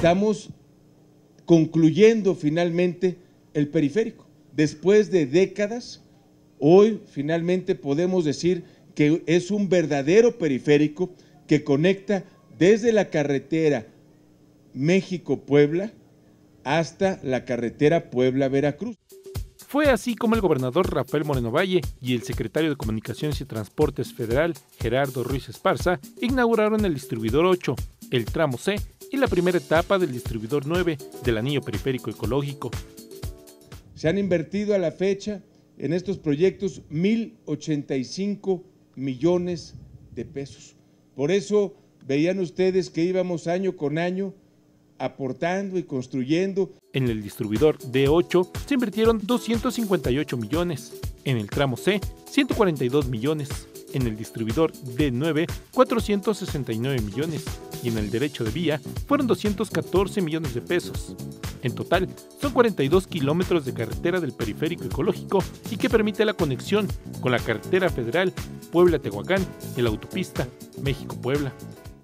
estamos concluyendo finalmente el periférico. Después de décadas, hoy finalmente podemos decir que es un verdadero periférico que conecta desde la carretera México-Puebla hasta la carretera Puebla-Veracruz. Fue así como el gobernador Rafael Moreno Valle y el secretario de Comunicaciones y Transportes Federal, Gerardo Ruiz Esparza, inauguraron el distribuidor 8, el tramo C la primera etapa del distribuidor 9 del anillo periférico ecológico. Se han invertido a la fecha en estos proyectos 1.085 millones de pesos. Por eso veían ustedes que íbamos año con año aportando y construyendo. En el distribuidor D8 se invirtieron 258 millones, en el tramo C 142 millones, en el distribuidor D9 469 millones y en el derecho de vía fueron 214 millones de pesos. En total, son 42 kilómetros de carretera del periférico ecológico y que permite la conexión con la carretera federal Puebla-Tehuacán y la autopista México-Puebla.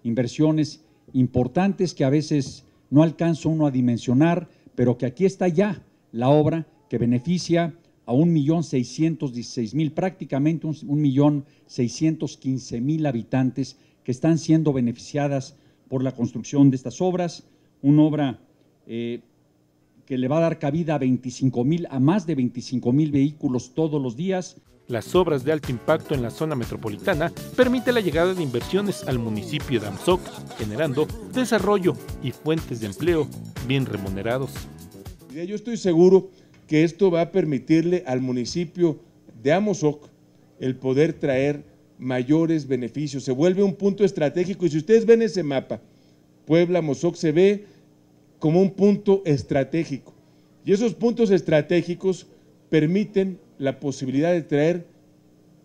Inversiones importantes que a veces no alcanza uno a dimensionar, pero que aquí está ya la obra que beneficia a 1.616.000, prácticamente 1.615.000 habitantes que están siendo beneficiadas por la construcción de estas obras, una obra eh, que le va a dar cabida a 25 mil, a más de 25 mil vehículos todos los días. Las obras de alto impacto en la zona metropolitana permiten la llegada de inversiones al municipio de Amsoc, generando desarrollo y fuentes de empleo bien remunerados. Yo estoy seguro que esto va a permitirle al municipio de Amozoc el poder traer mayores beneficios. Se vuelve un punto estratégico y si ustedes ven ese mapa, Puebla, Amozoc se ve como un punto estratégico. Y esos puntos estratégicos permiten la posibilidad de traer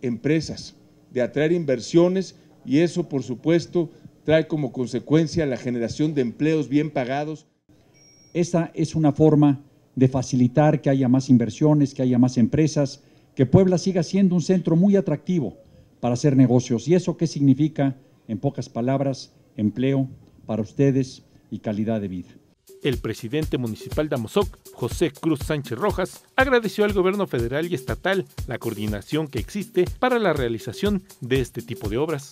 empresas, de atraer inversiones y eso, por supuesto, trae como consecuencia la generación de empleos bien pagados. Esta es una forma de facilitar que haya más inversiones, que haya más empresas, que Puebla siga siendo un centro muy atractivo para hacer negocios. ¿Y eso qué significa? En pocas palabras, empleo para ustedes y calidad de vida. El presidente municipal de Amozoc, José Cruz Sánchez Rojas, agradeció al gobierno federal y estatal la coordinación que existe para la realización de este tipo de obras.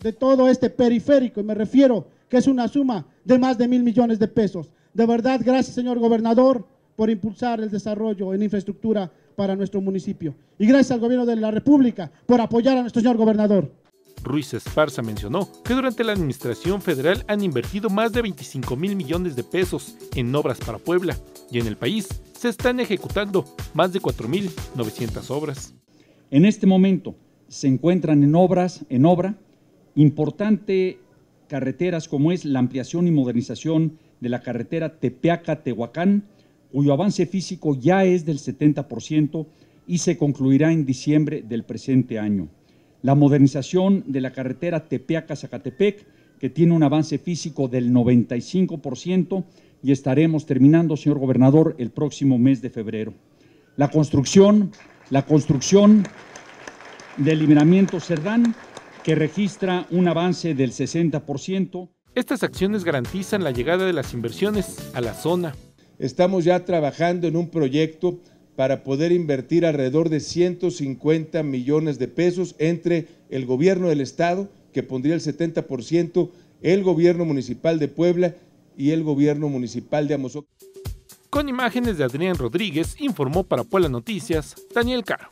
De todo este periférico, y me refiero que es una suma de más de mil millones de pesos. De verdad, gracias señor gobernador por impulsar el desarrollo en infraestructura para nuestro municipio. Y gracias al gobierno de la República por apoyar a nuestro señor gobernador. Ruiz Esparza mencionó que durante la administración federal han invertido más de 25 mil millones de pesos en obras para Puebla y en el país se están ejecutando más de 4.900 obras. En este momento se encuentran en obras, en obra, importante carreteras como es la ampliación y modernización de la carretera Tepeaca-Tehuacán, cuyo avance físico ya es del 70% y se concluirá en diciembre del presente año la modernización de la carretera Tepeaca-Zacatepec, que tiene un avance físico del 95% y estaremos terminando, señor gobernador, el próximo mes de febrero. La construcción, la construcción del libramiento Cerdán, que registra un avance del 60%. Estas acciones garantizan la llegada de las inversiones a la zona. Estamos ya trabajando en un proyecto para poder invertir alrededor de 150 millones de pesos entre el gobierno del estado, que pondría el 70%, el gobierno municipal de Puebla y el gobierno municipal de Amozoc. Con imágenes de Adrián Rodríguez, informó para Puebla Noticias Daniel Caro.